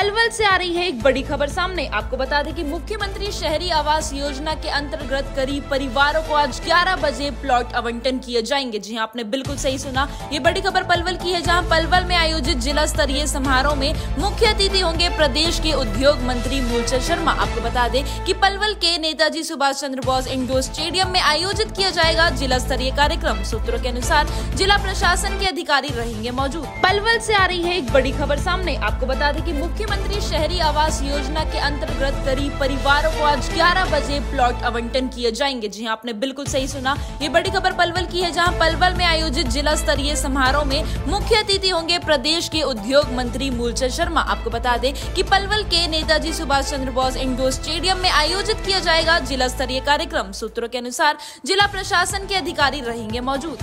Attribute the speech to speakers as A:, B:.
A: पलवल से आ रही है एक बड़ी खबर सामने। आपको बता दें कि मुख्यमंत्री शहरी आवास योजना के अंतर्गत करीब परिवारों को आज 11 बजे प्लॉट आवंटन किए जाएँगे। जी हाँ आपने बिल्कुल सही सुना। ये बड़ी खबर पलवल की है, जहाँ पलवल में आयोजित जिला स्तरीय समारोह में मुख्य अतिथि होंगे प्रदेश के उद्योग मंत्री मूलचंद शर्मा। आपको बता दें की पलवल के नेताजी सुभाष चंद्र बोस इंडोर स्टेडियम में आयोजित किया जाएगा जिला स्तरीय कार्यक्रम। सूत्रों के अनुसार जिला प्रशासन के अधिकारी रहेंगे मौजूद। पलवल से आ रही है एक बड़ी खबर सामने। आपको बता दें कि मुख्यमंत्री शहरी आवास योजना के अंतर्गत गरीब परिवारों को आज 11 बजे प्लॉट आवंटन किए जाएँगे। जी हाँ आपने बिल्कुल सही सुना। ये बड़ी खबर पलवल की है, जहाँ पलवल में आयोजित जिला स्तरीय समारोह में मुख्य अतिथि होंगे प्रदेश के उद्योग मंत्री मूलचंद शर्मा। आपको बता दें कि पलवल के नेताजी सुभाष चंद्र बोस इंडोर स्टेडियम में आयोजित किया जाएगा जिला स्तरीय कार्यक्रम। सूत्रों के अनुसार जिला प्रशासन के अधिकारी रहेंगे मौजूद।